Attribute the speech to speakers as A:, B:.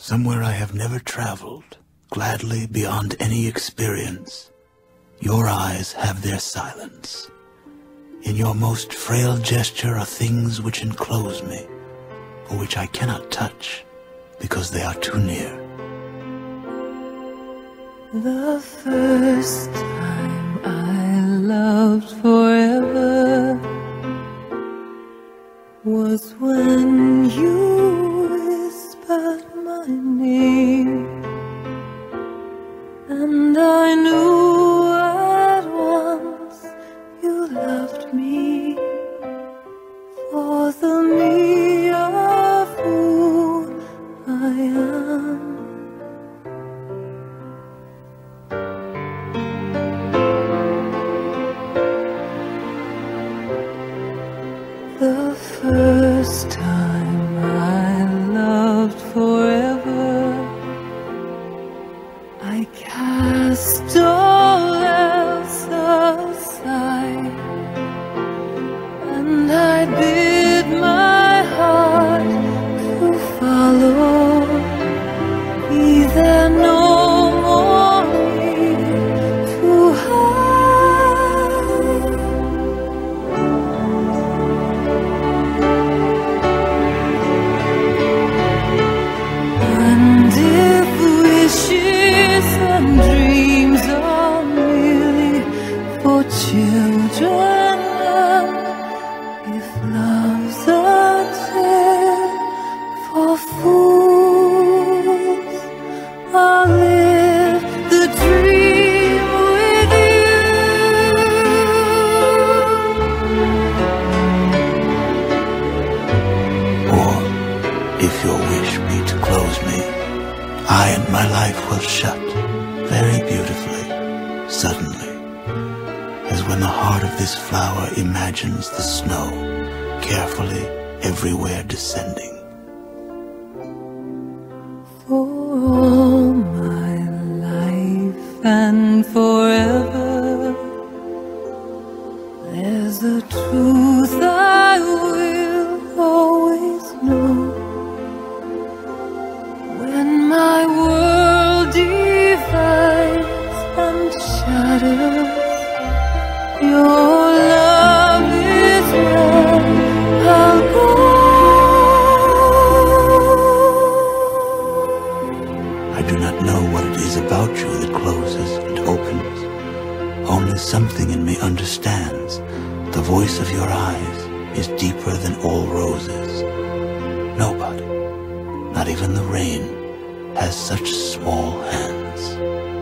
A: Somewhere I have never traveled, gladly beyond any experience. Your eyes have their silence. In your most frail gesture are things which enclose me, or which I cannot touch because they are too near.
B: The first time I loved forever was when you The first time children, and if love's a tale for fools, I'll live the dream with you.
A: Or, if your wish be to close me, I and my life will shut very beautifully, suddenly, when the heart of this flower imagines the snow carefully everywhere descending.
B: For all my life and forever, there's a truth I will always
A: something in me understands. The voice of your eyes is deeper than all roses. Nobody, not even the rain, has such small hands.